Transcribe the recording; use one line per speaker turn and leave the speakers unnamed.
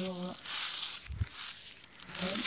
Alors, voilà.